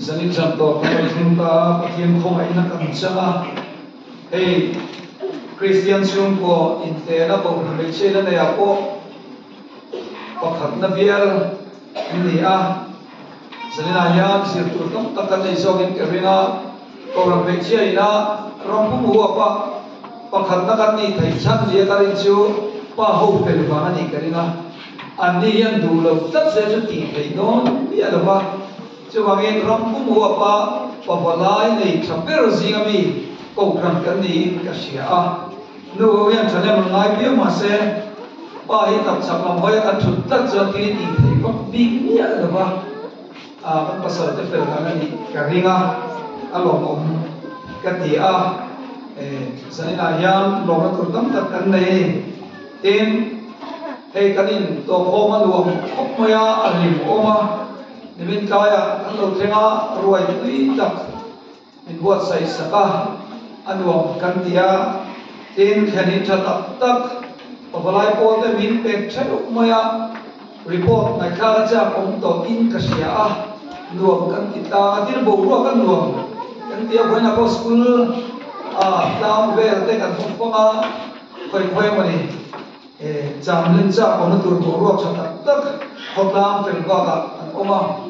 zanin jam to kai thum ta pathian khong ai na kan changa hey, christian sum ko in te na ko na be che na ya ko pakhat na bial ni a. Zanin a yan sir tu tam ta kan nei so gin ke rina ko na be che ina rom pu mu pa pakhat na kan ni thai chan je ka rin chu pa ho pe ba na ni ka rina an ni yan du lo tat se chu ti thai don ya da ba chu wang en rom cũng mu pa pa pa lai nei tham pe ro zinga mi ko kram kan ni ka sia a nu yan chan em lai pi ma se pa hi tak chak lam hoi a thut tat cho ti ti thei ko bi ni ya da ba a kan pasal te fel kan ni ka ringa a lom om ka ti a e sai na yan lo na tur tam tak kan nei tin hei kanin to ko ma luam khop moya a lim oma nimin kaya an lo thenga ruai tui tak in buat sai saka anuam kan tia tin khani tha tak tak pavalai po te min pek thai maya report na kha cha om to in ka sia a nuam kan kita tin bo ru kan nuam kan tia bo na ko school a tam ve te kan phok pa khoi khoi mani e cham len cha ko na tur bo ru cha tak tak khotlam fel ba ka an oma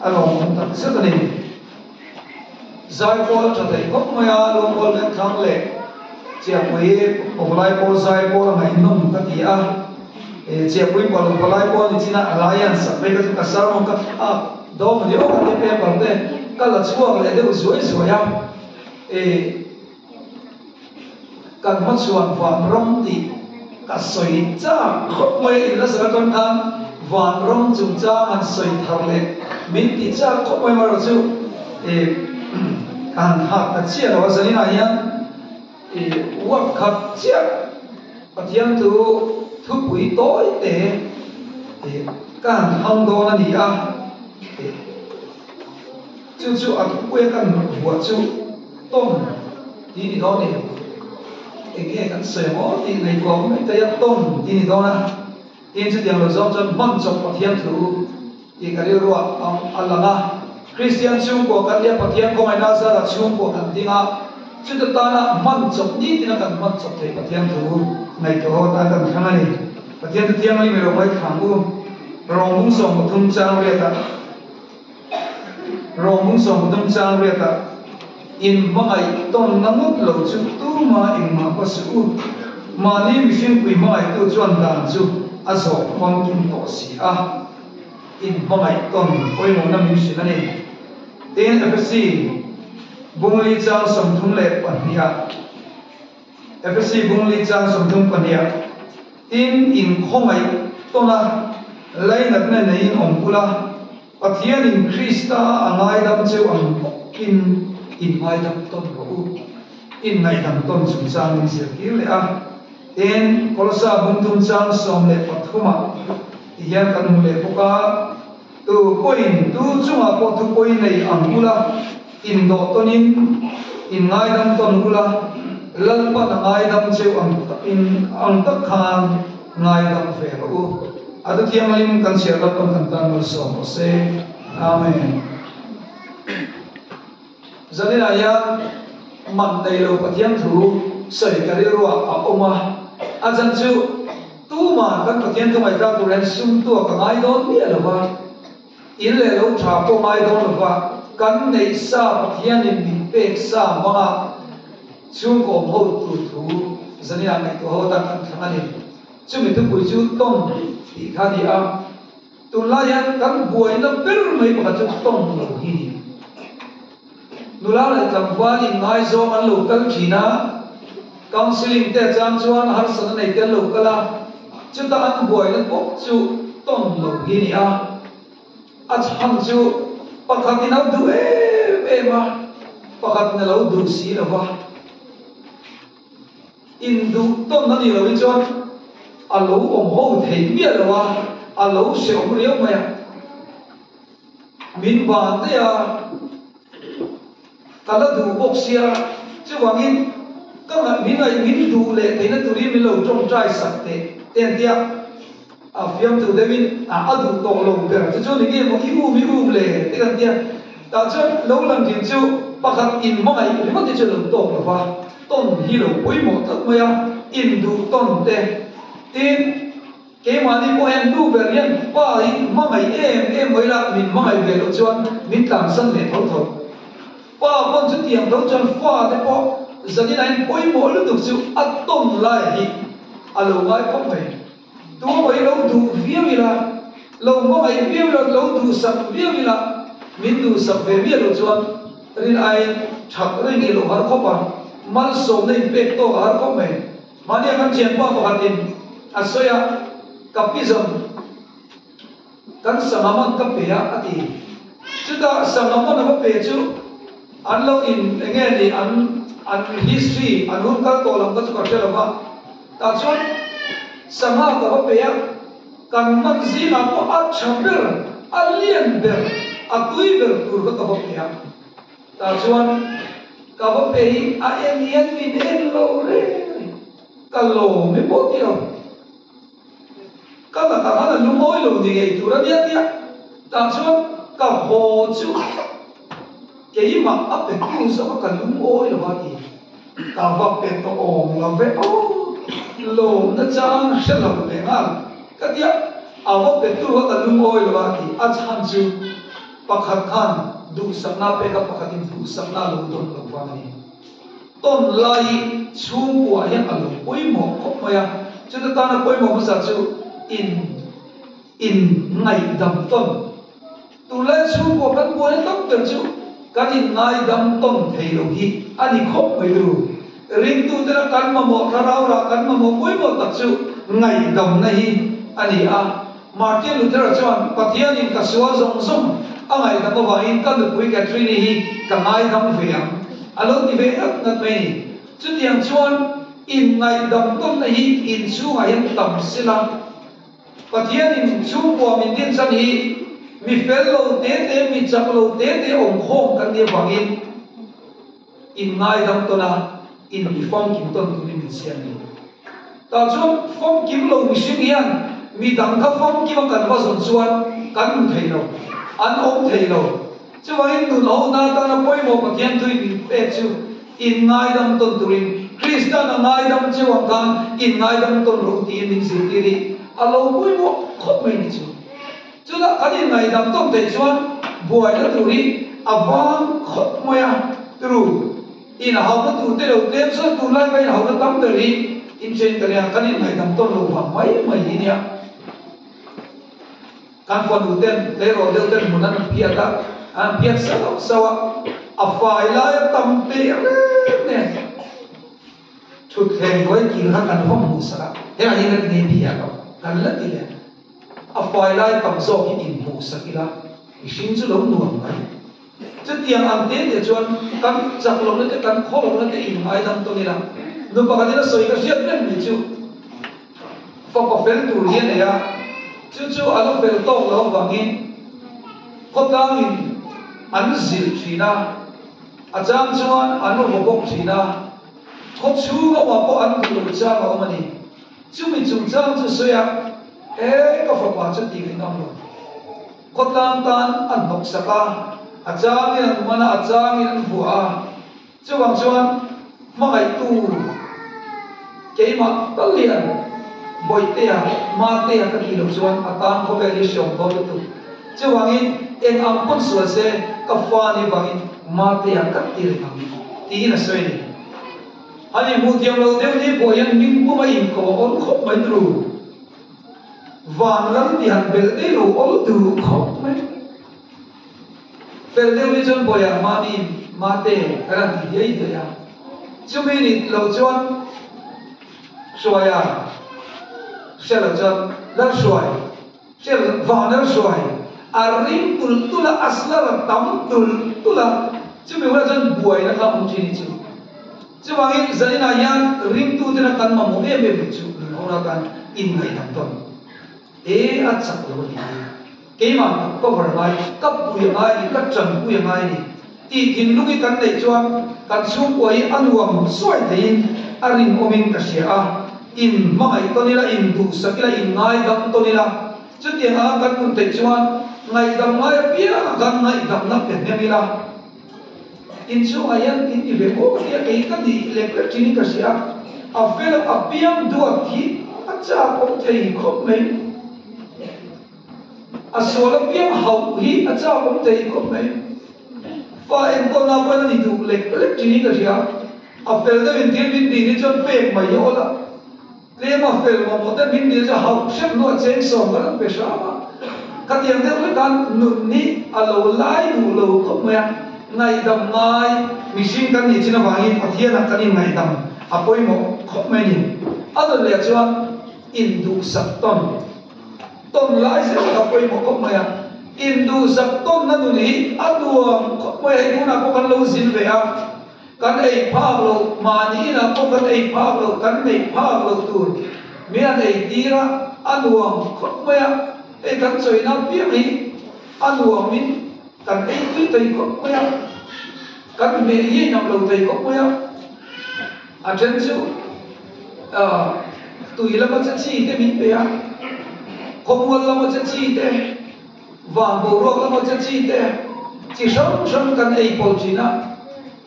thala in khom kan cha an no pang la fel de min chung la ma kian an lệ, ze ko ka kan ko ki pa christian chu ko le in ka sia tun chu kan along tak sa zai chia lai ko zai ko mai a chia lai alliance pe ka ka sao mo các a do mà yo ka te pe pa các ka la chua đều de zoi zoi các e kan ma chuan thì các ti ka không cha khop mai in thân van rom chung cha man soi thar le min ti cha ko mai ma chu e kan ha ka chia ro sa na yan e wa khap chia pathian tu thu pui toi te e kan hang do na ni a e chu chu a quê kan wa chu tom ti ni do ni e ke kan se mo ti nei ko mai ta ya tom ti ni do na tin chu tiang lo zong chan man chok pathian tu ti ka ri ro ang alanga christian chung ko kan ya pathian ko mai na sa ra chung ko kan tinga chu ta ta na man chok ni ti na kan man chok te pathian tu nei to ta kan khang ani pathian tu tiang ni me ro mai khang u. Rong mung song thum chang re ta rong mung song thum chang re ta in mai ton ngamut lo chu tu ma in ma pa su ma ni mi fin kui mai tu chuan dan chu a zo kwang kin to si a in mai ton oi mo na mi si na ni ten fc bungli chang som thum le pan nia fc bungli chang som thum pan nia in in khomai to na lai nat na nei om kula pathian in krista angai dam cheu ang in in ngai dam ton ko in ngai dam ton sum chang ni sia ki le a ten kolosa bung tum chang som le pathuma. Iya kan le poka, tu poin tu chunga ko tu poin nei ang kula in do tonin in ngai dam ton kula lal pa na ngai dam cheu ang in ang tak khan ngai dam fe ko adu tiang lim kan sia la kon kan tan mo so mo se. Amen. Zanina ya, man dei lo pathian thu sai ka ri ro a oma a dân chú, tu ma kan pathian tu mai ta tu ren sum tu ở ngai đó ni la ba in le lo tha ko ngai đó la ba kan nei sa pathian in bi pek sa ma chung ko ho tu thu zanina mai có ho ta kan thang ani chu mi tu pui chu tong ti kha di tu la ya kan buai na per mấy pa chú tong lo hi nu la la kam wa ni ngai zo man lo kal thina counseling te chang chuan har san nei te lo kala chuta an buai na pok chu tong lo hi ni a a chang chu pakhat in du e e ma. Pakhat na lo du si lo wa in du ton na ni lo i chuan a lo om ho thei mi lo wa a lo se om riau mai min ba te a kala du bok sia chu wangin các bạn min ai min du le te na turi mi lo trong trai sak te ten dia a fiam tu de min a adu to lo ber chu chu ni ge mo i u mi u le te kan dia ta chu lo lang tin chu pakhat in mo ai ri mo ti chu lo to lo wa hi lo poi một tak mo ya in du ton te in cái ma đi ko en du ber yan pa hi ma ngai em em moi là mình ma ngai ve lo chuan min tam san le thau thau pa con chu tiang thau chuan fa te zani nai poi mo lu du chu a ton lai hi a lo ngai ko mai tu moi lo du vi vi la lo mo ngai vi lo lo du sak vi vi la min du sak ve vi lo chuan rin ai thak rin ni lo har ko pa mal som nei pe to har ko mai mani kan chen pa pa tin asoya kapism kan samaman ka pe ati chuta samaman na pe chu an lo in enge ni an an history an hun ka to lam ka chu ka thela ba ta chuan sama ka pe ya kan mak zi na ko a chamber a lien ber a tui ber tur ka ka pe ya ta chuan ka pe hi a en yen mi den lo re ka lo me po ti ro ka bạn ta nói lu moi lo di thì tu ra dia biết nhé ta cho cả hồ chú cái mà ấp được cứu có cần lúc mỗi là bao gì cả vật biệt tổ ổn là về ô lồ nó trang sẽ lồng để ăn cái tiếc à vật biệt cứu cần lúc mỗi là bao gì à chăm chú pakhat khan du samna pe ka pakhatin du samna lo don lo wani ton lai chung kwa yan alo poi mo khop maya chu ta na poi mo sa chu in in ngày đầm tôn tu lê su của các bố đến tóc tuần chú các in ngày đầm tuần thầy đầu hi ani khop mai lu đủ ring tu tera kan mà một ra rau ra kan mà một cuối một tập chú ngày đầm này à à, anh à đi à Martin Luther chuan pathian in ka số zong zong anh ngày đầm vào in kan ka tri ni hi ka ngai dam về à. Alo đi ve ak ngặt mày chú tiếng cho anh, in dam tom na hi in su ngày tam sila pathian in chu bo min din san hi mi fel lo te te mi chak lo te te ong khom kan dia bangin in ngai dam to na in mi phong kim ton tu min sian ni ta chu phong kim lo mi sim hian mi dang ka phong kim kan ba son chuan kan mu thei lo an ong thei lo chu bangin tu lo na ta na poi mo pathian tu mi pe chu in ngai dam ton tu rin Krista na ngai dam chu ang kan in ngai dam ton ro ti min sim ti ri alo poi mo khop mai ni chu chu da ani này dam ton te chuan buai na tu à avang khop moya tru in hau na tu te lo te so lại vậy bai hau tâm tam đi. Ri trên cái này anh em này đam tông lâu wa mấy mấy gì ya kan fon du ten le ro de ten mun na pia ta. An pia sa sa wa a fai la tam te ne chút khen với kiểu khác cần không đủ sao thế là những cái gì à đâu cần a là lai phải zo cầm in cái sak ila i kia xin chú nuam nuông chu tiang am ăn tiền chuan cần chak lông nó cần kho lông nó in mai dam to ila nu pa ka nó soi cái chuyện này ni chu phong bảo phèn đủ hiện này à. Chú chú alo nó phèn to lo vàng in có tang in an gì chi na. À trang chuan an nó bok chi na. Ko có chú có po an tu lo cha ma ông này chú mình chủ trang chú suy à ê, có phải quả cho gì cái năm rồi. Có tan tan ăn học sa ka à trang như là mà na à trang như là vua Chu bằng chuan mà ngày tu cái mà tất liền, bồi tia Ma tia cái gì đâu chuan à tan có vẻ như sòng bao nhiêu tu Chu bằng in em ăn con sủa se cái pha này bằng in mà tia cái tiền bằng tí là suy đi. Ani mu tiam lo deu ni bo yan ning pu mai ko on khop mai tru van lam ti han bel de lo ol tu khop mai bel deu ni chon bo ya ma ni ma te kara ti ye de ya chu me ni lo chon soya sẽ là chon la soy sẽ van la soy arim tul tula asla la tam tul tula chứ mình nói dân buổi nó không chỉ chứ chứ mà cái giấy này nhá ring tu thế là cần mà em em chứ nó là in ngày thằng tuần ế ắt sắp rồi đi cái mà có phải mai, cấp bùi mai đi cấp trần bùi mai đi thì thì lúc cái cần này cho cần xuống quay ăn uống xoay thì arin omin kasia in mai to ni la in du là in ngai dam to ni la chút tiền à cần kun te chuan ngày dam ngai pia gan ngai dam na pe ne mi la in chu ayan in i ve ko ti ke ka di le ka chini kasia a. Fel a piam du a ki a cha ko te khop mai a sola piam hau hi a cha ko te khop mai fa en ko na ko ni du le ka chini kasia a fel da vin tin vin di ni chon pe ma yo la le ma fel ma mo da vin di ja hau shem no chen so ma la pe sha ma ka tiang de le kan nu ni a lo lai du lo ko ma ngai dam ngai mi shin kan ni china wangi pathian cái kan ngai dam a coi mo kho me ni a lo le chuan in du sak ton tôn lai se ka poi mo ko ma ya in du sak ton na nu ni a du ko ma ai nu na ko kan lo zin ve a kan ei Pablo mani na ko kan ei Pablo kan ei Pablo tu mi an ei tira anuam khop maya ei kan choi na pi mi anuam min kan ei tui tei khop maya kan me ye nam lo tei khop maya a chen chu a tui la ma cha chi te min pe la ma cha chi te và bầu rô la ma cha chi te chỉ sống sống kan ei pol chi na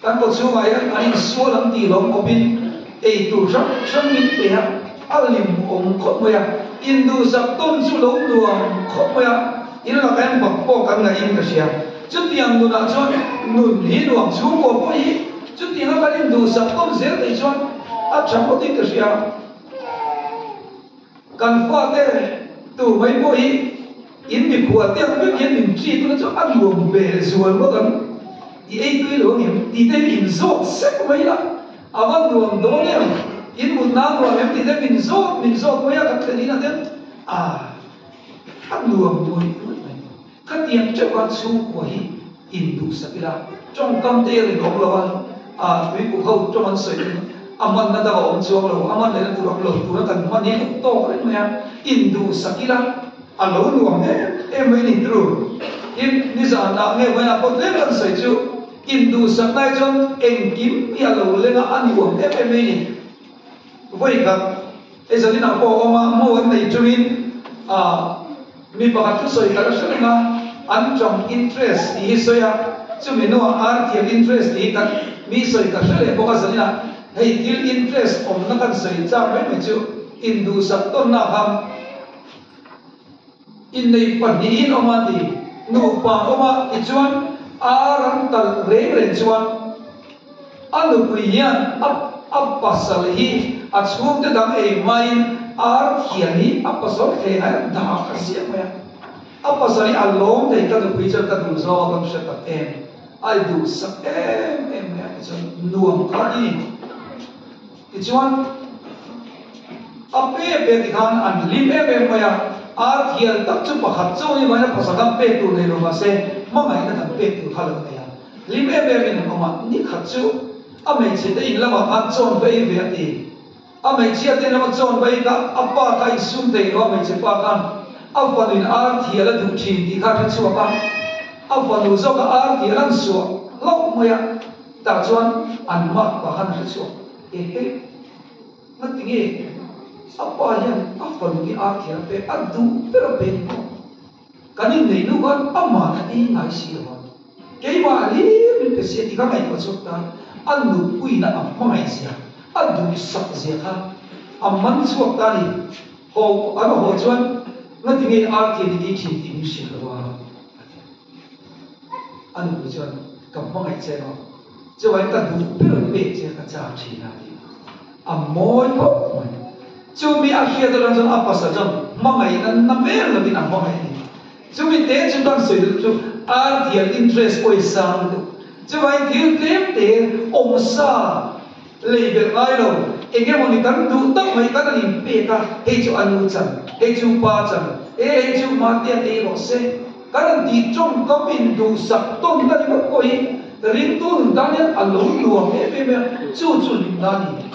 kan ko chu ngai an ani so lam ti lom ko bin e tu ram ram min pe ha alim om kho mo ya in tôn sak lâu đùa lo luang kho mo ya in la kan bak po kan ngai in ka sia chu tiang nu na chon nun hi luang chu ko po hi chu tiang ka in du sak ton zel te chon a chẳng có tin cái gì cần phát te tu mai mo hi in mi ko tiang bi ken min chi tu chu an luang be zual mo kan i ei tui lo ngem ti te in zo sek mai la awan nuam do ne in mun na nuam em ti te min zo min zo mai ka te ni na ten a kan nuam moi ka tiang che wan su ko hi in du sakila trong kam te ri lo lawan a tui ku ho trong an soi aman na da om chuang lo aman le tu rak lo tu na kan man ni to ka ni ya in du sakila a lo nuam thế. Em mai ni tru in là có thể nge wa na ko le kan soi chu Hindu Kim, chon engkim ya là lenga ani thế em cả thế giờ đi nào zali ông mà mua cái này cho mình à mi pa ka soi ka sa mà ăn trong interest hi à chứ mình nói ăn thì interest thì ta mi soi ka sa le po ka zali na hei til interest om na kan soi cha mình me chu Hindu sak ton na ham in nei pa ni in oma ti nu pa oma i chuan aram tal re re chuan anu puian ap ap pasal hi. A chung te dang e main ar hian hi a pasal the ha da ka sia ma a pasal hi alom te ka du pui cha ka du zo kam sha em. Ai du sa em em ya cha nuam ka ni ti chuan a pe pe ti khan an lim em em ma ya ar hian tak chu pakhat chu ni ma na pasal kam pe tu ne lo ma se ma mai na tan pe tu khala ne ya lim em em ni ma ni khat chu a mai che te in lama an chon ve ve ti a mai chia te lama chon ve ka a pa ka i sum te lo mai che pa kan a fa in ar thi ala du chin ti kha chu pa a fa nu zo ka ar thi lan su lo mo ya ta chuan an ma pa han ri chu e he ma ti nge a pa yan a ki ar pe adu du pero pe ni ko kanin nei nu kan a ma na e ngai si lo ke ma li mi pe se ti ka mai ko chu ta. An nu pui na a mai sia a du sak zia kha a man ta ni ho an ho chuan na ti ni ti thi ti mi si lo wa an nu chuan ka mai che no cho ai ta du pero pe che ka cha chi na ti a moi ko mai chu mi a hia da lan chuan a pa sa chon ma mai na na me la bin a ma mai ni chu mi te chu dan soi chu ar thian interest oi sang du chu ai thiu tem te om sa lei be ngai lo enge mo ni kan du tak mai kan ni pe ka he chu anu chan he chu pa chan e he chu ma tian e ro se kan ti trong ko min du sak tom ka ni ko hi ring tu nun ta ne a lo nuam me me me chu chu lim na ni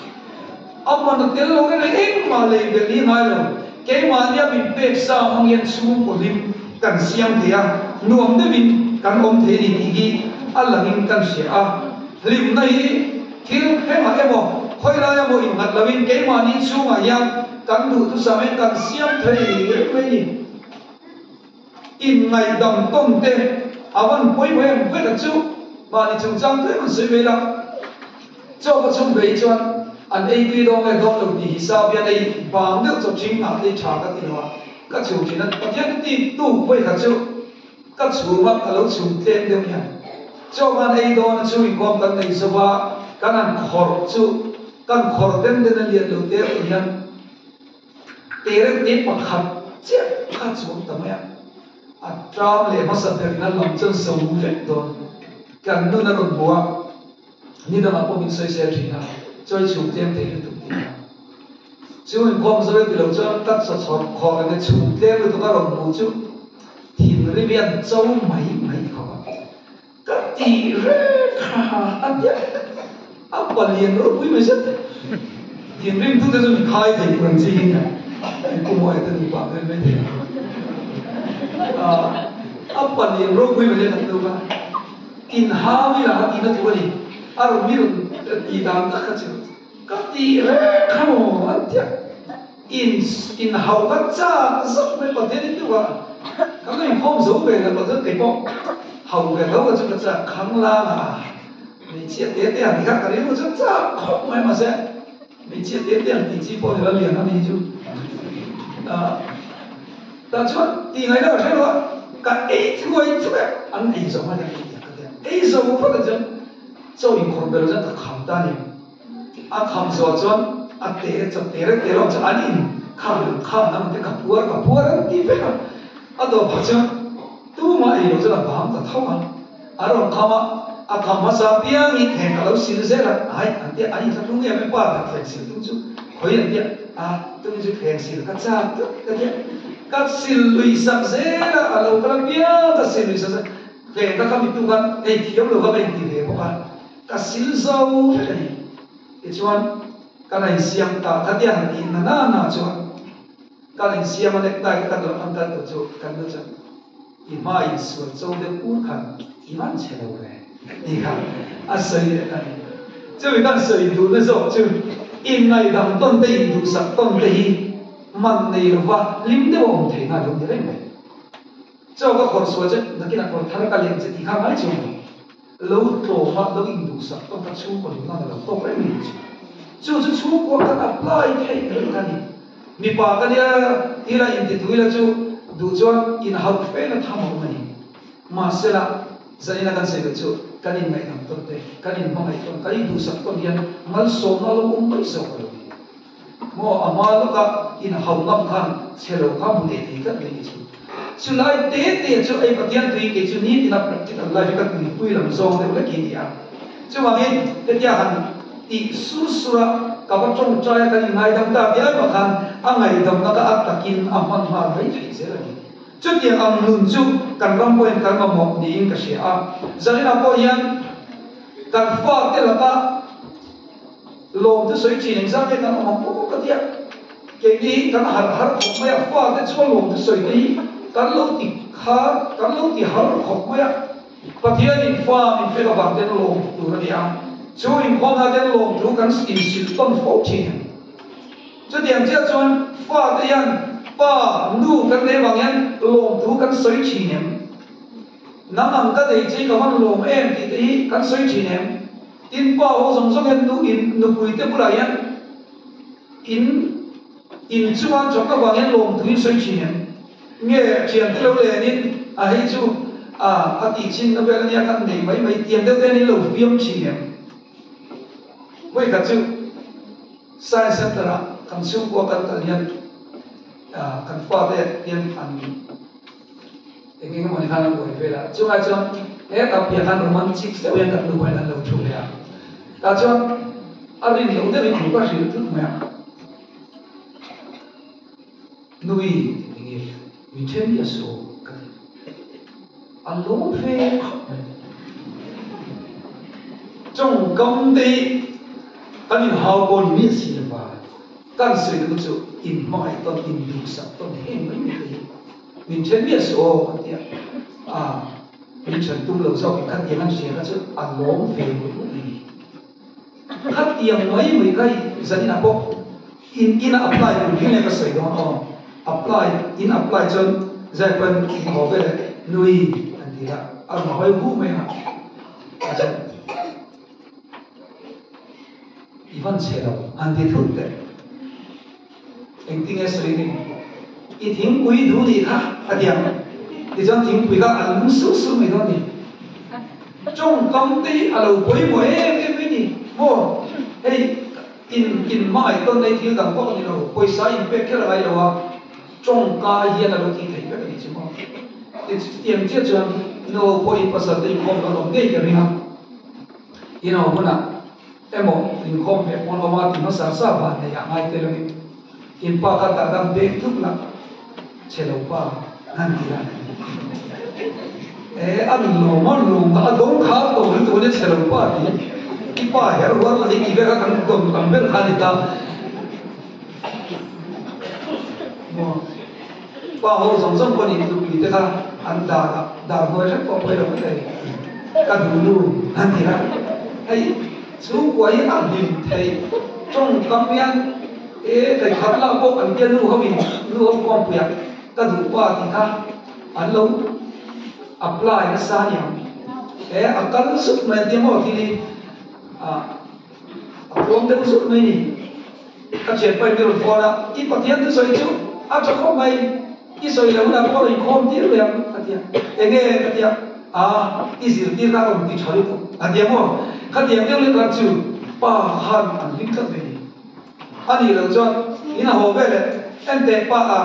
amma na tel lo ne eng ma le be ni ngai lo ke ma nia bin pe sa hong yen chu ko lim kan siam thia nuam de bin kan om the ni ti gi alangin kan sia a lim na hi thil he ma emo khoi la ya mo in ngat lawin ke ma ni chu ma ya kan du tu sa me kan siam thei me ni in ngày đồng tôn tê à vẫn quay về với là và mà đi chung trang thế mà suy về là cho có chung về cho anh. Ấy đi đâu ngay đó lúc đi sao biết đây bằng được cho chính là đi trả các tiền hoa các chủ chỉ là có thể đi tu với các chủ các chủ mà cả lúc chủ tên đều nhỉ cho anh ấy đó là chú ý quan tâm đến số ba? Các anh khổ chú. Các khổ tên đến anh liền đầu tiên nhận tiền tiền mà khăn. Chết. Các chủ tâm em à trao lệ ma sa thì nó làm chân sâu ve don cần nu là ron bua ni da ma po min soi se thi na choi chu tem tụng tu ti chu in kom so thì lo cho tat sọt chor kho cái ne chu te lu to ka ron bu chu thìn ri bian châu mấy mấy khó ka tỷ re khá a ya a quả liền ro quý me se thì rim tu te so khai thì còn chi hin na ku mo ai te mấy thế. À me quả liền ni quý wi bele na tu ba in ha wi la ti na tu ni ar mi ti dam ta kha chu ka ti re kha mo in in hau ka cha sa me pa de tu wa ka ngai in zo ve na pa zo te po hau be lo ka chu cha khang la na mi chi te te ni ka ka ri mo chu cha khom me ma se mi chi te te ni chi po la lian na ni ju à ta cho ti ngai da thế lo ka ei chuai chuai an ei zo ma giống như thế ấy giống như thế cho những con bé rất là khám ta đi à khám cho cho à té cho té rồi té rồi cho anh khám khám nằm thế khám bùa khám bùa đó đi về à đó phải chứ tu mà ấy rồi rất bám ta thâu anh à rồi khám à khám mà sao bia nghĩ thèm cả lâu xin sẽ là ai anh tiếc anh thật đúng em mới qua được phải xin đúng chứ khối anh tiếc à tôi chứ thèm xin cái cha cái tiếc các xin lùi sắc dễ là ở lâu các bia các xin lùi sắc về các kami tu kan eh thiếu lo các bên thì về các các xin dâu thế này. Cái chuan các này siam ta các tiền thì na na na chuan các này siam anh ta tai các đồ ta các đồ chỗ các đồ chân ima in suat châu de u khan iman che lo về. Đi khăn à sợi này chứ vì các sợi đủ nó rồi, chứ in ngày đằng tôn tây, đủ sắc tôn tây. Mặn này lo wa lim đều không thể nào được như thế này ka khor so che na kina khor thar ka lem che ti kha mai chu lo to ma lo in du sa to ka chu ko na lo to re mi chu chu chu ko ka apply thei ke ka ni mi pa ka dia ti la in ti tu la chu du chuan in hau fe na tham ho mani ma se la zai na kan se ka chu kan in mai nam to te kan in ma mai to kan in du sa ko dian mal so na lo um mai so ko mo amalo ka in hau ngam khan chelo ka mu de ti ka ni chu chu lai te te chu ai pathian tui ke chu ni ti na practical life ka ni pui lam zong de la ki ya chu ma nge te tia han ti su sura ka ba chong chai ka ni ngai dam ta bia ma khan a ngai dam na ka at takin a man ma mai thai se la ni chu ti ang nun chu kan ram poin kan ma mo ni in ka she a zalina po yan kan fa te la ka lom te soi chi ning sang ke kan ma po ka tia ke ni kan har har khop ma ya fa te chu lom te soi ni kan lo ti kha kan lo ti har khó ma ya pathian in fa in fe ka bang te lom tu ra dia chu in khom na te lom tu kan in sil ton fo chi chu diam chia chuan fa te yan fa nu kan ne bang yan lom tu kan soi chi nem nam ang ka dei chi ka man lom em ti te kan soi chi nem tin pa ho song song hen nu in nu pui te pula yan in in chuan chok ka bang yan lom tu in soi chi nem nghe chuyện theo lệ nên à hay chú à à tỷ xin nó về cái nhà căn này mấy mấy tiền đâu tên lâu viêm chỉ niệm. Với cả chú sai sát ra cần xuống qua cần cần nhân à cần qua đây tiền ăn thì cái mình khăn nó về là chú ai cho hết tập việc khăn roman chích quen về căn đủ là lâu chú ya ta cho ở đây lâu đây mình có sự thức mà nuôi thì vì thế số cái phê trong công ty anh in hào con mi xin ba kan sui du chu in mai ton in du sa ton he mấy người. Mình min biết số so à min chen tum lo so kan yang an sia ka chu a long ve mu ni khat yang mai mai kai zanin a in in apply ku hin ka sai do no apply in apply chon zai pan ho ve nui an ti la a ma hoi bu me ha a ivan chelo an ti thut te anh tiếng nghe suy nghĩ, ý tiếng quý đủ đi ha à điểm thì trong tiếng quý các anh số số mấy đó đi trong công ty à đầu quý mỗi cái cái gì mua. Hey in in mãi tuần này thiếu đằng có gì đâu quý sai in biết cái là đâu trong ca hiền là đâu thì thấy cái gì chứ mà thì tiền chết cho nó quý pasal thì không có lòng ngay cái gì ha you nào hôm nào em một tình không về con ông thì nó sáng sáng bạn này à mai tên là in pa cái ta dam thức là chế độ ba nan gì la e an lo ma lo ma dong khá to ri to chế độ ba ti cái ba her wa là đi về các thằng đồng dam bên kha ni, ta pa ho song song con ni tu ki te ka an da da da ho có ko pe cái te ka du lu nan ti la ai chú quấy ăn hình thầy trong cam viên ê thầy khắp la bộ anh tiên nu không nu không quan biệt cái đủ qua thì ta anh lâu apply cái sa nhỉ ê à cần sức mình tiêm vào thì đi à không đến sức mấy đi các chuyện phải biết phò đó, ít có tiền thì soi chú à cho không mấy ít soi là nó có được không tiền rồi cái tiền ê nghe cái à ít gì tiền ra cũng đi chơi được à tiền mà cái tiền tiêu han anh linh cái gì ani lo chuan ina ho ve le en te pa a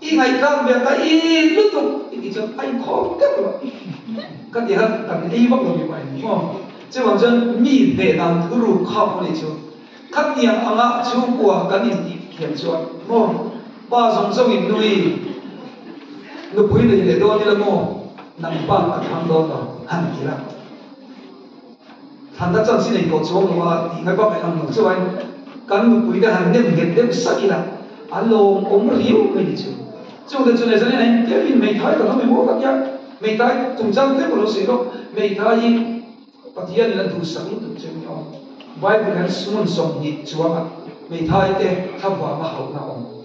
i ngai kam be ka i lu tu i chu ai kho ka lo ka han ka ni ba lo mi bai mo chu wang chuan mi ve dan thu ru kha ko ni chu ka ti ang anga chu kwa cái ni ti khiam chuan mo ba song song in lu pui le le do ni la mo nang pa ka thang do lo han ki la thằng ta chân xin này có chỗ mà thì ngay bao ngày năm nữa cho anh. Kan mu pui da han nem get dem sakila alo om riu me ni chu chu da chu le zane nai ke bin me thai ka me mo ka ya me thai tum chang te ko se ro me thai patian la du sang tu chu yo bible han sumun som ni chuanga mai thai te thawa ma hau na om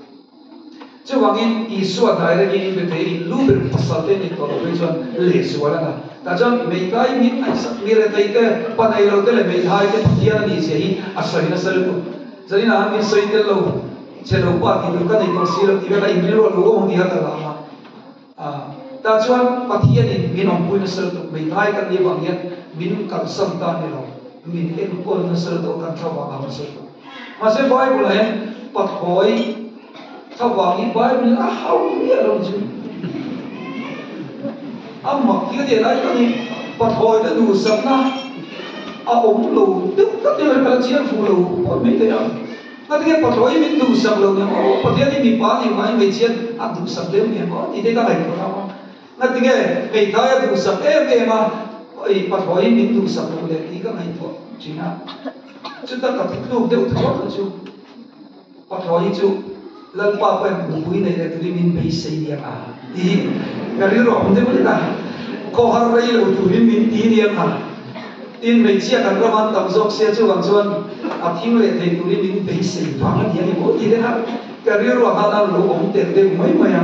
chu wangin isu dai ra ni be te in lu ber pasal te ni to lo chuan le su wala na ta chuan me thai min ai sak ni re te te pa nai lo te le me thai te patian ni se hi asai na sal tu. Jadi na min soi tel lo chelo pa ti du ka nei tong si lo ti ka in ro lo mo ti ha ta la ma a ta chuan pathian in min ong pui na sel tu mai thai kan ni bang yan min kan sam ta ni lo min en ko na sel to kan thaw ba ma sel ma se bible hen pat khoi thaw ba ni bible a hau ni lo chu amma ki ka de lai ka ni pat khoi da du sam na a om lo tức tất nhiên là chia phụ lo có mấy cái đó nó cái bắt đầu mình đủ sập lo nhá ô bắt đầu mình bán thì mai mình chia à đủ sập đấy nhá ô thì đây cái này có không nó cái mình thấy đủ sập em em mà. Ấy bắt đầu mình đủ sập lo đấy thì cái này thôi chỉ là chúng ta tập trung đều thôi là chú. Bắt đầu chú lần qua quen cũng quý này là tụi mình bị xây địa à thì cái điều đó không thể biết là có hàng đây là tụi mình đi địa à tin mình chia cần các bạn tập dọc xe cho bằng xuân à thiếu lệ thì tụi mình bị xây thoáng là địa mỗi tí đấy ha cái điều đó ha đang lỗ ổng tiền tiền mấy mấy à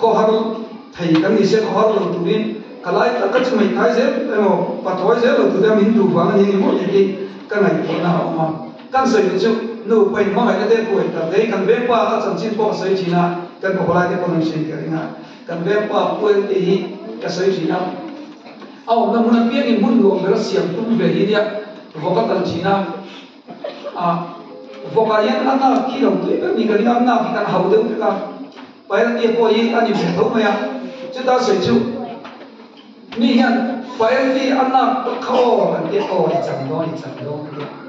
có hàng thầy cái gì sẽ có hàng là tụi mình cái lại ta cắt mình thấy dễ em mà và thói dễ là tụi mình đủ vắng như mỗi cái cái này thì nào mà căn sự chứ nu pain ma hai de ko ta de kan ve pa a chan chin po sai chi na kan ko lai te ko nang sin ka ringa kan ve pa ko te hi ka sai chi na au na mun pi ni mun no ber siam tu ve hi dia vo ka tan chi na a vo ka yan an na ki ro tu ni ka ni an na ki kan hau de ka pai ni ko yi an ni ve thau ma ya chứ ta sai chu mi hian pai ni an na ko ka o an te ko ni đó, do ni chang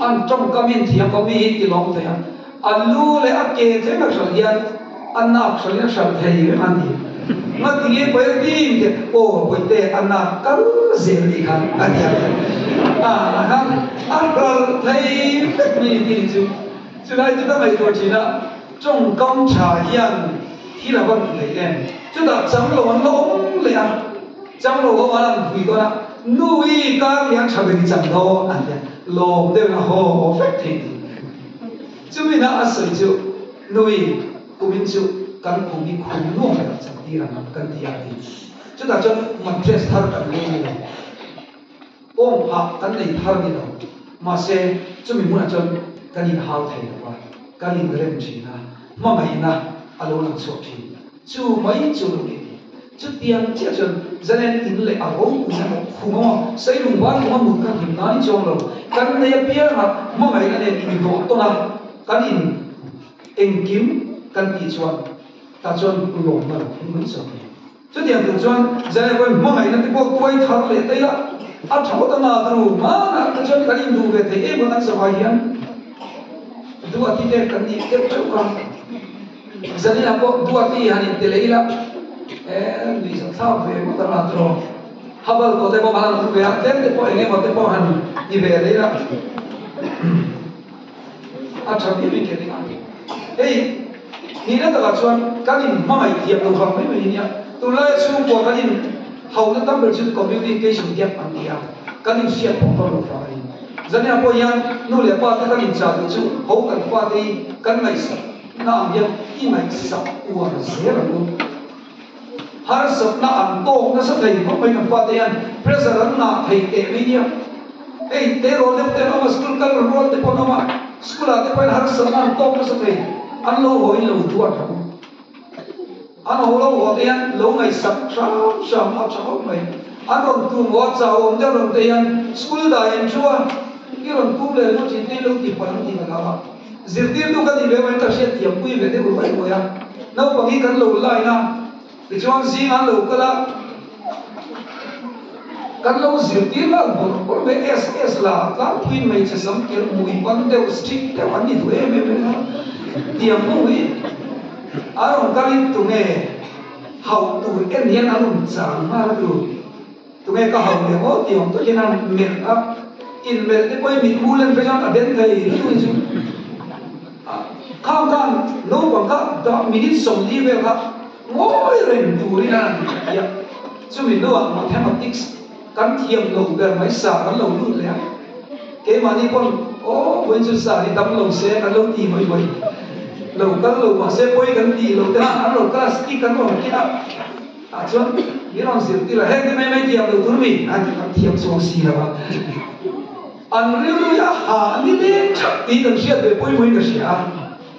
an trong ka min thiam có mi ti long thế ya an lu le a ke thế mà sầu yên an na shal ya shal thei an đi mà tiếng bởi vì thì ô bởi thế an nào cắn dễ đi khăn an đi à khăn an còn thấy phép mi đi chú chú này chúng ta phải có chức là trong công trà yên thì là vấn đề em chúng ta chẳng lộ lông lẹ chẳng lo có mà vì đó nuôi các miếng chả bị chẳng đâu anh ya lông đều là hồ phép thì chú mình đã sử dụng nuôi của mình chú kan kumi khunung la chati ram kan dia di chu ta cho man dress thar luôn, lu ni om ha kan nei thar ni lo ma se chu mi mun chon kan in thầy thai lo wa kan in rem chi na ma mai na alo lang so thi chu mai chu lu ni chu tiang chia chon zanen in le a rom na mo khumo sai lu wa mo mu kan him na ni chong lo kan nei pia ha ma mai na ne in do to na kan in engkim kan ti chuan ta chuan lom na hin mun so chu tiang tu chuan zai ko mo ngai na te ko koi thar le te la a thau ta na tru ma na ta chuan kan in du ve te e mo nan sa vai hian du a ti te kan ni te pe ka zani na ko du a ti han te le la e ni sa tha ve mo ta na tro habal ko te mo ma na ve a te te po enge mo te po han ni ve le la a thau ni ke ni ei ni na ta chuan kanin mai tiap lo kham mai mai nia tu lai chu ko kanin hau na tam chu communication gap an dia kanin sia po to lo fa ai zane apo yang nu le pa ta kanin cha chu hau kan pa ti kan mai sa na am yang i mai sa u a se lu har sab na an to na sa thai ko mai na pa te yan pressure na thai te mai nia ei te ro le te no school kal ro te po no ma school a te pa har sab na an to na sa thai an lo hoi lo tu a thau an ho lo ho te yan lo ngai sak sam sam a chau mai an ron tu mo chau om ja ron te yan school da en chua ki ron tu le lo chi te lo ti pa ti na la zir dir tu ka ti le mai ta she tiam pui ve te bu bai mo ya nau pa ngi kan lo lai na ti chuan zing an lo ka kan lo zir dir la bo bo ve es es la la pui mai che sam ke mui pan te stick te wan ni tu e me me tiam mui arong kali tunge hau tu en hian anum chang ma tu tunge ka hau le o tiam to hian mel a in mel te poi mit mulen pe jang aden thai tu chu kham ren tu ri na ya chu mi no mathematics kan thiam lo ber mai sa kan lo lu le ke mani pon o wen chu sa ni dam lo lồng kan lo ti mai mai lo kan lo ma se poi kan ti lo ta cắn lo ka sti kan lo ki a a chuan ni ron sir ti la he te mấy me ti lo tur mi an kan thiam so si la ba an lưu lu ya ha ni le chak ti kan sia de poi moi ka sia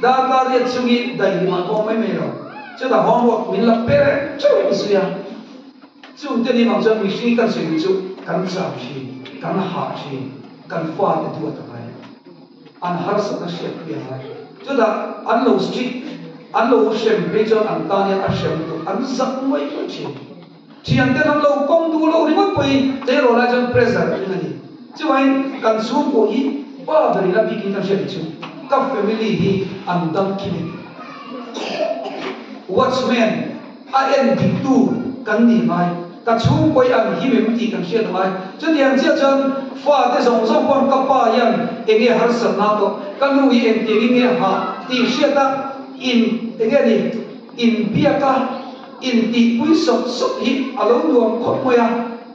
da ka suy nghĩ đầy mà có mấy mấy rồi 叫大黄我为了别人做一事呀，就这地方专门生意干水就干早去，干下去，干花的多的来，俺还是那些不要来，就他俺老是去，俺老是没叫俺大娘俺媳妇，俺什么也不去，去然爹他老公都老你们鬼，再落来就不认识了，兄弟，这玩意干出国一，爸爸你那毕竟干水就，干 family 的俺当亲的。Watchman a en dik tu kan ni mai. Ka chu koi an hi mem ti kan sia mai. Chu tiang chia chan fa de zong zong kon ka pa yan enge har san na to kan lu hi en ti nge ha ti sia ta, in enge ni in bia ka in ti pui sok sok hi alo duam khop mo ya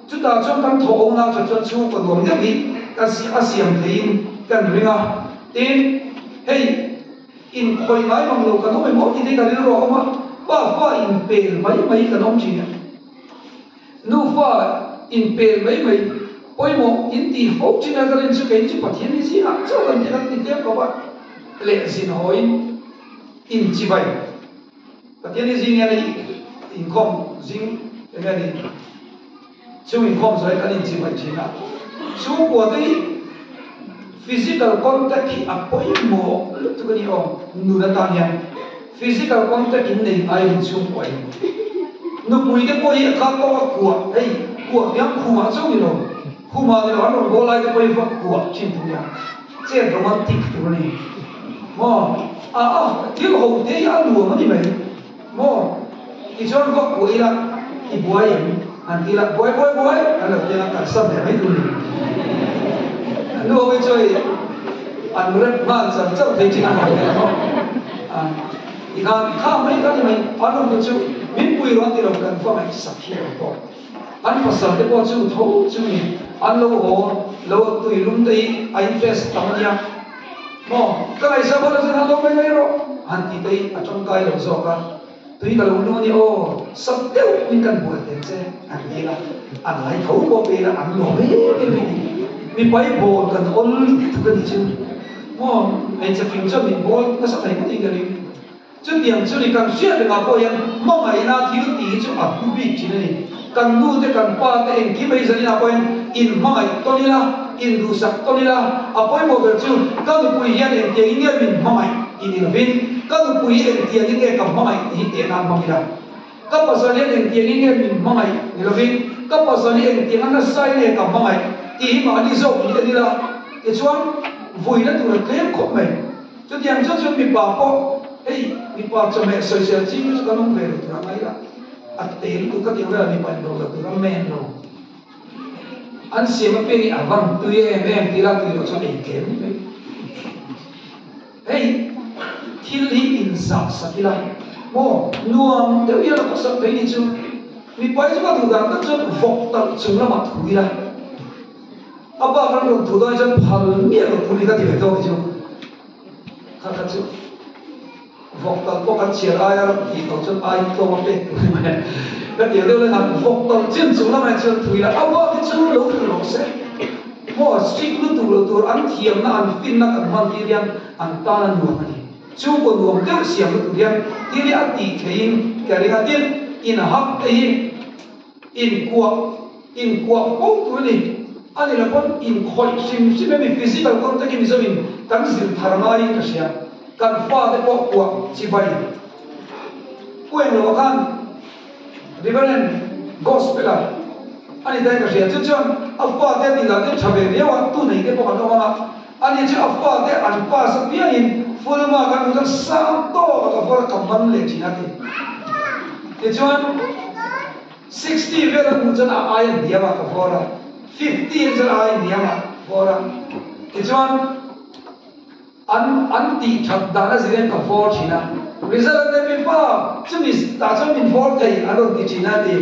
chu ta chong kan tho ong na chu chu chu ko nuam ne ni ka si a asiam thein kan ringa tin, hey, in khoi mai mong lo kan hoi mo ti de ka ri ro ma pa fa in pel mai mai kan om chi nu fa in pel mai mai oi mo in ti ho chi na kan chu kai chi pathian ni si ha chu kan ti kan ti te ko ba le sin hoi in chi bai pathian ni si ni ni in kom jing ya ni chu in kom sai kan in chi bai chi na chu ko dei physical contact hi apoi mo lu tu ni om nu da ta ni physical contact in nei ai hin chung koi nu pui te poi ka ko ku ei ku yang khu ma chung ni lo khu ma ni lo an bo lai te poi fa ku chin tu ya che romantic tu ni mo a a ti ho te ya lu ma ni mai mo i chon ko ku ila i buai an tila buai buai buai an lo tela ka sam de mai tu ni no we choi an ret ma sa chau thei chi na ma no a i ka kha mai ka mai an lo chu min pui ro ti lo kan fa mai sa khi ko an pasal te po chu tho chu ni an lo ho lo tui lum dei ai fest tam ya mo ka lai sa bo lo sa lo mai mai ro an ti dei a trong kai lo zo ka phim cho min bo ka sa thai ka ti ka ni điểm diam chu ni kan xia de ma ko yan mo na thi ti chu a ku bi chi ni kan nu te kan pa te en ki mai zani na in mai to ni la, in du sak to ni la. A poi mo ver chú ka du pui yan en te in in in vin các cái quý em tiền những cái cầm mai thì tiền nam mong ra các bà sơn em tiền những mình thì là vì các bà sơn em tiền ăn sai này cầm mai thì mà đi dâu thì đi là cái chuan, vui nó tụi cái khóc mày cho điểm cho cho bị bảo có ấy mình bảo cho mẹ soi soi chi cho nó về được tụi nó là à tiền tụi các tiền là đi bảo được tụi nó men rồi. Anh xem mà bên à vâng tụi em em thì là tụi nó cho mình kém ấy thil hi in zak sakila mo nuam deu ya ko sak pe ni chu mi pai chu ka tu dan ta chu vok tal chu la ma thu ila aba kan ro tu da jan phal mi ro tu ni ka ti to chu kha kha chu vok tal ko kan chia ai ra thì to chu ai to ma pe ka điều đó là na vok tal chen chu la ma chu thu ila aba ti chu lo tu lo se mo strict tù tu lo tu ăn thiềm na ăn phim na ăn man ti rian ăn ta là nuam này. Chú có nuông tiêu xiêm được riêng thì đi ăn tỉ thấy cái ăn tiên, in hấp ấy in. Cuộc in cuộc bốc tuổi này. Anh là con in khói sim sim mình physical con tay mình giờ mình cắn thằng ai cái gì cắn pha để bốc cuộc chỉ vậy quên rồi kan Reverend Gospel anh đây cái gì chứ chứ anh pha để đi là để chả về nếu anh tu này cái bốc cái mà. Anh chứ anh pha để anh pha sắp bien fulma kan udah santo ka for kamban le china ti ti chuan 60 vera mujan ayan dia ma ka fora 50 jan ayan dia ma fora ti chuan an an ti thak dana ziren ka for china result ne mi pa chumi ta chum min for thai alo ti china ti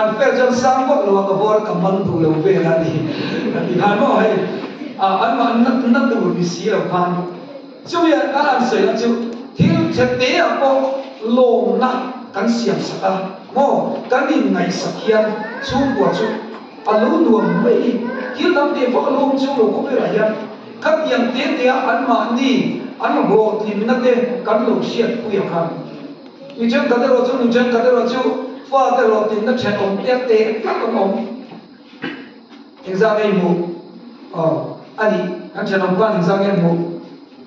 an fer jan sang ko lo ka for kamban du lo ve na ti ti han mo hai. A an ma an na tu mi si lo kan chú bây giờ anh sợi là chú thiếu chất tế à có lồng na cắn xiềng sạc, à mò cắn đi ngày sắc hiền chú của chú à lú nuông mấy thiếu lắm thì phô lồng chú lồng có phải là hiền các yang tế tế anh mà đi. Anh mà bộ thì mình tế cắn lồng xiết quy yang hàng, như chân cái đó chú như chân cái đó chú pha cái đó thì nó chạy ông tế tế các ông ông hình ra cái mù ờ à anh đi anh chạy ông quan hình ra ngay mù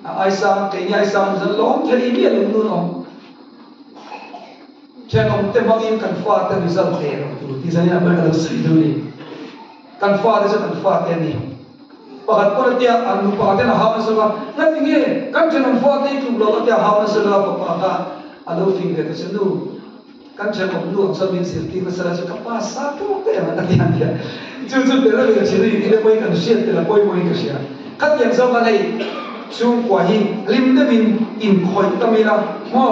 à, ai sang cái nhà ai sang dân lom thế đi biết luôn luôn ông cho ông tên bằng im cần pha tên giờ thế rồi. Thì dân nhà mình là sự đâu đi. Cần pha thì cần pha tên đi pakat ko na tiya ang pakat na hawa sa ba na tingi kan chen ang pha tên tu lo tiya hawa sa la pa pa ka alo fing ke sa nu kan chen ang nu ang sa min sil ti na sa sa ka pa sa to te na ta tiyan tiya chu chu de la le chen ni le moi kan siat te la moi moi ka sia kat yang sa ka nei chung quả hi, lim de min in khoi tamila mo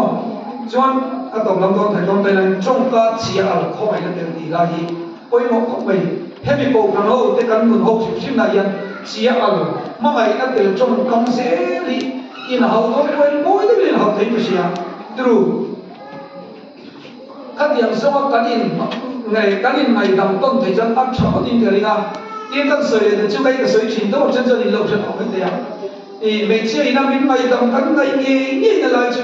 chuan a tong lam don thai don te nan trong ka chia al khoi na te ti la hi. Oi mo ko mai hemi ko kan ho te kan mun ho sim sim na yan chia al mà mai na te trong công sẽ đi. In hau ko mỗi moi de min hau te mi sia tru các điểm số các in ngày các in ngày đồng tôn thầy chân áp chọn tin cái này yên tâm sợi thì chú cái cái sợi chỉ đâu chân chân đi lâu chân học cái gì thì mình chưa ina mình ngày đồng cắn ngày nghe nghe là lại chứ.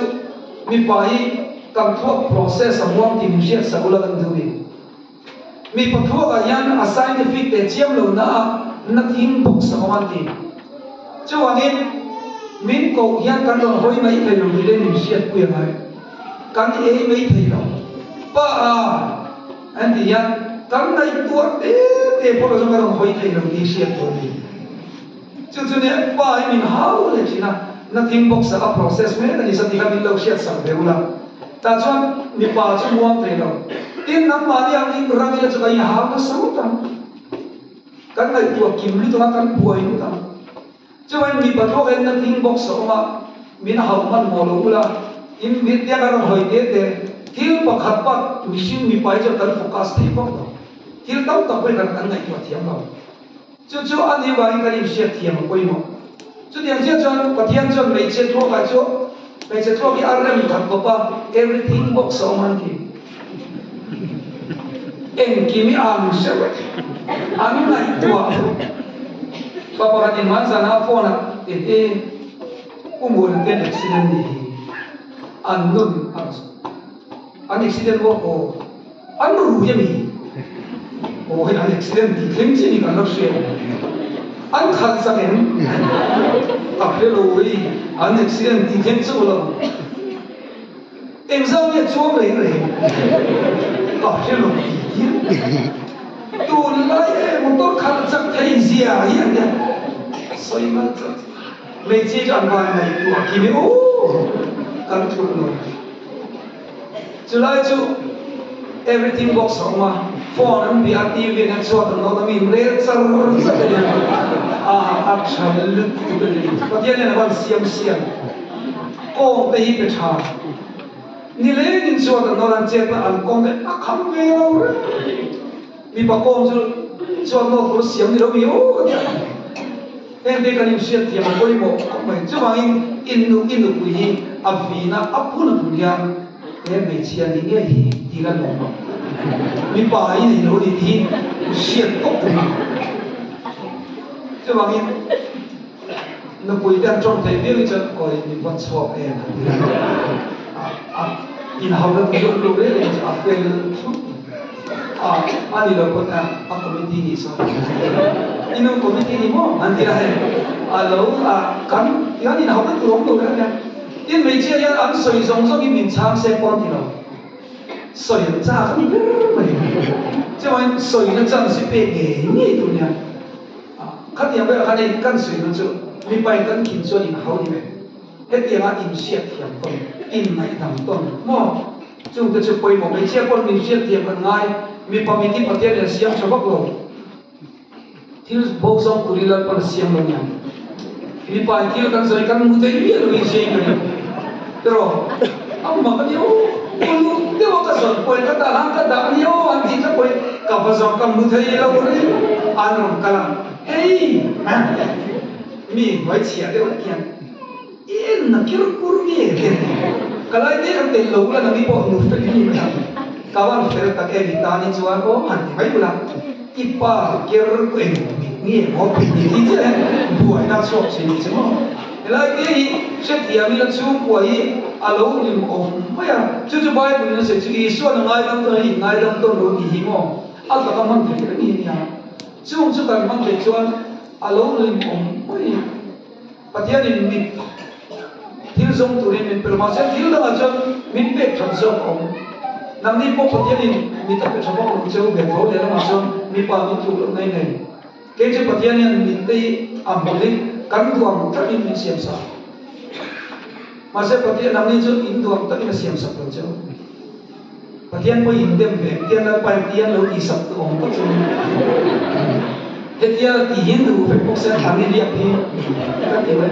Mình phải cần thuốc process of quan tìm shit sau là cần tu mình mi pa thuốc à yan a scientific để chiếm lâu nữa na tin bốc sa man ti Cho anh em mình cầu yan kan don hoi mai thầy lâu đi lên mình shit quyền này kan e mai thầy lâu pa à anh thì nhận kan này tua te te po lo kan hoi thầy lâu đi shit thôi đi. Cho cho ne pa ai mình hao le china na tin bốc sa a process me na ni sa ti kan lo shit sa beula ta chuan mi pa chu muang te lo tin nam ma ni ang ing rang le chu kai ha ka sam ta kan ngai tua kim lu tu kan buai lu ta chu ai mi pa en na thing box so ma min hau man mo lo ula in mi dia ka hoi te te thil pa khat pa mi shin mi pai cho kan focus thei ta thil tau ta pai kan kan ngai tua thiam lo chu chu an ni wai kan im sia thiam koi mo chu diang chia chuan pathian chuan mei che tho ka chu mei che tho ki arrem khat ko pa everything box so man ki em kimi am se wa ami ngai tu papa ka tin man sana phone e e umur ke accident ni an nun an an accident wo ko an ru ye mi o he an accident di klem chi ni kan lo she an khan sa em a pe lo wi an accident di klem chu lo em sao nghe chúa về rồi ở trên lồng tu lại một tốt khăn chắc thấy gì à hiện nhỉ soi mà mình chỉ chọn vài này của kỳ mới ô cần chụp rồi chú lại chú everything box hông mà phone anh bị ăn TV nên cho tụi nó mình lấy sẵn rồi sẵn rồi à áp chán lực tụi mình có tiền này là bạn xiêm xiêm cô đây bị chán ni le so da tụi nó làm chết mà ăn con đấy à không về đâu mi pa con chú so no có siam ni đâu mi ô em đây cái niệm ti mà koi mo ko mai chứ mà in in nu in nu hi a vi na a pu na pu ya em me chia đi nghe hi ti cái no mà mi pa ni thì ni ti thì ko pu ma chứ mà in nó quý đang trong thấy biết cho coi mi quan swap em 아, 이 나오는 계속 노래를 이제 앞에는 아, 아니 러코나 아 코미디니 있어. 이놈 코미디니 뭐 만들어 해. 아, 너무 아, 감 이안이 나오는 그런 노래냐. 이 매체야 안 소이성성이 민참세 뻔이로. 소연자 아니 그러면 저만 소연은 잠시 빼게 니 돈이야. 아, 같이 한번 같이 간 소연은 좀 밑바에 간 김선이 나오니 왜? Quay một mấy chia con mình xét thiam kan ngay mi pa mi ti patien le siam chabak lo thil bo song kuri la pan siam lo nya mi pa ki kan soi kan mu ta lang ka da ni yo an ti ka poi ka song kan mu te lo cái an ro kala hey mi wai mi ke kala de kan te ma kawan fer tak e ditani chuan o han mai bula ipa ker ko en ni mo pi ni ti je buai na chok chi ni chmo lai ke hi se ti ami la chu ko hi alo ni mo ma ya chu chu bai bu ni se chi i so na ngai dam to hi ngai dam to ro ni hi mo al ta ka man the ni ni ya chu chu ka man the chuan alo ni mo mai patian ni ni thil zong tu ni min per ma se thil da cha min pe than zong ong nang ni po pathian in mi ta pe thabo lu cheu be tho le ma so mi pa mi tu lo nei nei ke che pathian in mi te am boli kan duam ta in mi siam sa ma se pathian nang ni chu in duam ta in siam sa lo cheu pathian po in dem be tian la pa tian lo ki sap tu ong pa chu he tia thì hin du fe po se thang đi ria pi ka te we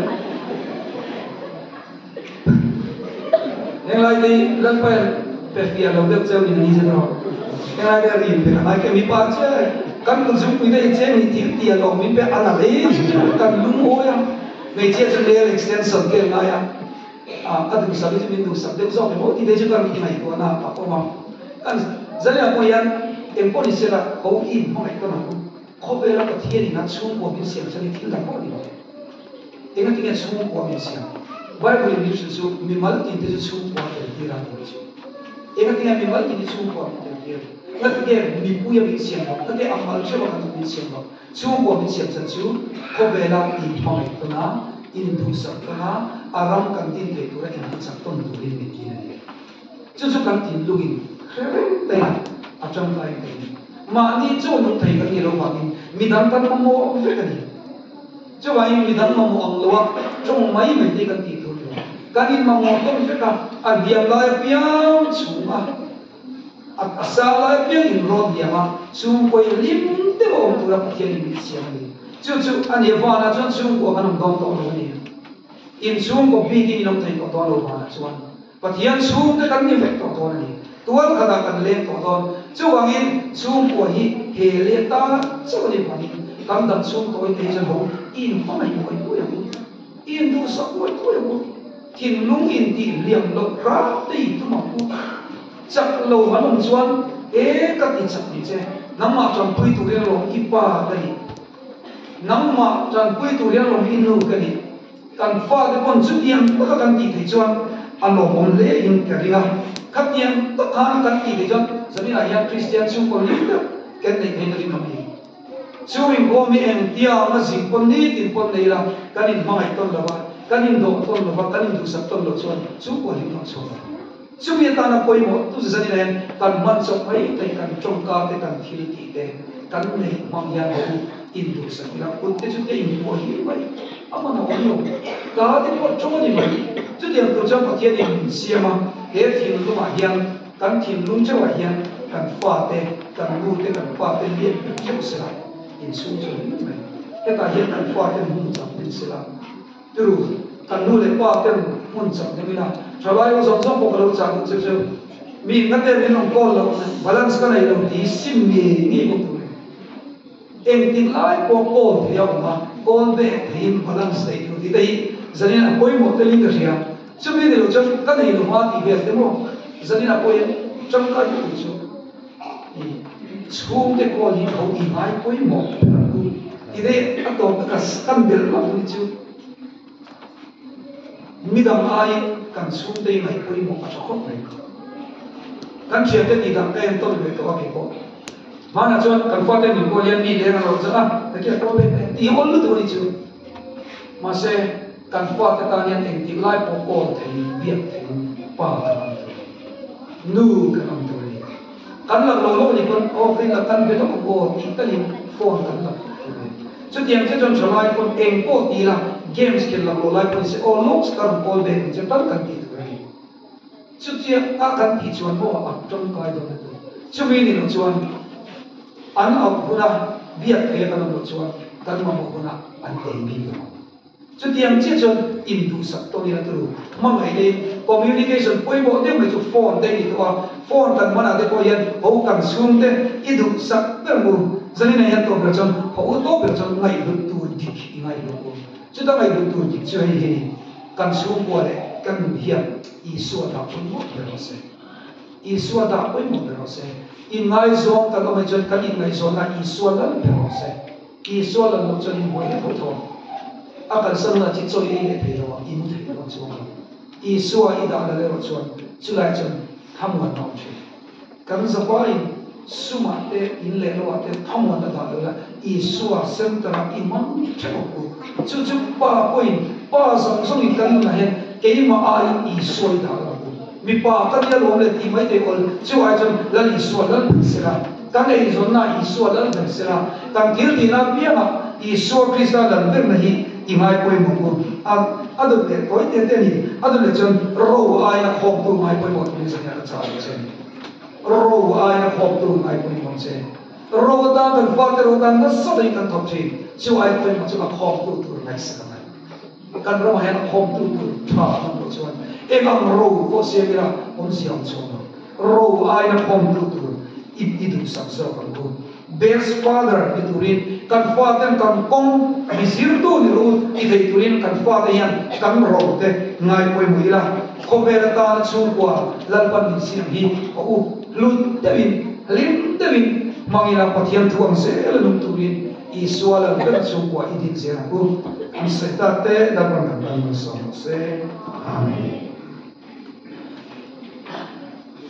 Yang lain lan pa pefia lo deu cheu ni ni se no era de rin pe ai? Ke mi pa kan zoom zum mi dei che mi ti ti lo mi pe ana le kan lu mo ya me che che le extension ke na ya a ka du sa bi mi du sa de zo mo ti de je kan ki mai ko na pa ko ma kan là ko yan em ko ni se la ko in mo ai ko na ko be la ko ti ni na chung ko mi se se ni ti da ko ni e na ti ne chung ko mi se Bible ni su su mi mal ti de chung ko ti ra ko chi ega tinga mi mal ni chu ko mi de la ke mi pu ya mi siam ba ka ke amal che ka mi siam ba chu ko mi siam chan chu ko be la ti thong to na in du sa to na aram kan tin de tu ra in sa ton tu rin mi ti ne chu chu kan tin lu in khrem te a chang lai te ma ni chu nu thai ka ni lo ma ni mi dan kan ma mo fe ka ni chu wa mi dan ma mo ang lo wa chu mai mai te kan ti tu kanin mangotong feka adiam lai piang chunga at asa lai piang in rod yama chung koi lim te om pura pathian in siam ni chu chu ani vana chon chung ko kanam dong to lo ni in chung ko bi ki nom thai ko to lo vana chuan pathian chung te kan ni vek to to ni tuan khada kan len to don chu wangin chung ko hi he le ta chu ni pani kam dam chung ko te jan ho in ho mai ko ko ya in du sa ko ko ya thiên lung in ti liam lo ra ti tu lâu ku chak lo ma long chuan e ka ti chak ni che nam ma chon pui tu re lo ki pa ka ni nam ma chon pui tu re lo in nu ka ni kan fa de pon chu tiang ta ka kan ti thei chuan a lo mon le in ka ringa khat tiang ta khan kan ti thei chuan zami là ya christian chu ko ni ta ken nei thei rin ma ni chu in go mi en tia ma jing pon ni tin pon nei la kan in ma ai ton la ba kanin do ton lo ba kanin du sak ton lo chuan chu ko lim no chu chu mi ta na poi mo tu zani len kan man chok mai te kan chong ka te kan thil ti te kan nei mang ya ho in du sak la kun te chu te in mo hi mai ama na on yo ka te ko chong ni mai chu te to chang pa thiên in sia ma he thil lu ma hian kan thil lung chawa hian kan fa te kan lu te kan fa te lien chu sila in su chu ni mai cái ta hian kan fa te mu chang ni sila turu kan nu le pa tem mun chak ne mina thabai ko som som ko lo chak chu chu mi na te ni nong ko lo balance ka nei lo ti sim mi ni ko tu em tin lai ko ko te mà. Ma về thì thim balance dei tu ti dei zanin a koi mo te ling ka ria chu mi de lo chu ka nei lo ma ti ve te mo zanin a koi cham ka ju chu chung te ko ni ko i mai koi mo ti de a to ka kan ma chu midam ai kan sum dei mai pui mo ka chokot mai kan chia te ti dam ten to le to ki ko mana chon kan fa te ni ko lian mi le na lo cha ta ke ko be ti hol lu to ni chu ma se kan fa te ta nian eng ti lai po ko te ni biak te pa nu kan am to ni kan la lo lo ni kon o fin la kan be to ko ti ta ni phone kan la chu tiang che chon chalai kon eng ko ti la games ke lam lo lai se o looks kan ko be je tar kan ti tu. Ri chu chia a kan ti chuan bo a tong kai do na chu mi ni no chuan an au puna bia ke kan lo chuan kan ma mo puna an te bi no chu tiang che chuan in du sak to ni na tu. Ma mai le communication poi bo de mai chu phone de ni to phone kan mana de ko yan ho kan sum de i du sak per mu, zani na yan to per chuan ho to per chuan ngai du tu dik ngai lu ko chúng ta ngày được tuổi dịch chơi thì cần số của đấy cần hiện ý xua đạo với một người họ sẽ ý xua đạo với một người họ sẽ in ngay zong ta có mấy chân cần in ngay zong là ý xua lần người họ sẽ ý xua lần một chân mỗi hết phổ thông à cần sân là chỉ chơi đi để thấy đó in thấy đó chứ ý xua ý đạo là lẽ chuẩn chứ lại chân tham muốn nào chứ cần sao có suma te in le lo te thong ta da la i suwa sem ta i man che ko chu chu pa ko in pa song song i kan na he ke ma a i suwa da la ko mi pa ka ya lo le ti mai te ko chu ai chon la i suwa la se la kan e zon na i suwa la se la kan kir ti na pia ma i suwa krista la ver na hi i mai ko mo ko a adu le ko te te ni adu le chon ro ai na khom tu mai ko mo ni sa ya cha chen ro ai na khop tu ai ko ni mon se ro ta kan fa te ro ta na sa dai kan thop chi chu ai ko ma chu ma khop tu tu nai sa kan kan ro ha na tu tu tha ma ko chu e ma ro ko se mi ra on si am chu ro ai na khop tu tu i i du sa sa kan ko best father ni turin kan father kan kong bisir tu ni ru i dei turin kan father yan kan ro te ngai ko mu ila ko be ta chu kwa lan pan ni sim hi o lut tawin lim tawin mangina pathian thuang se la lum turin i suala ber chu kwa i dik se na ku am se ta te da pan kan pan so se amen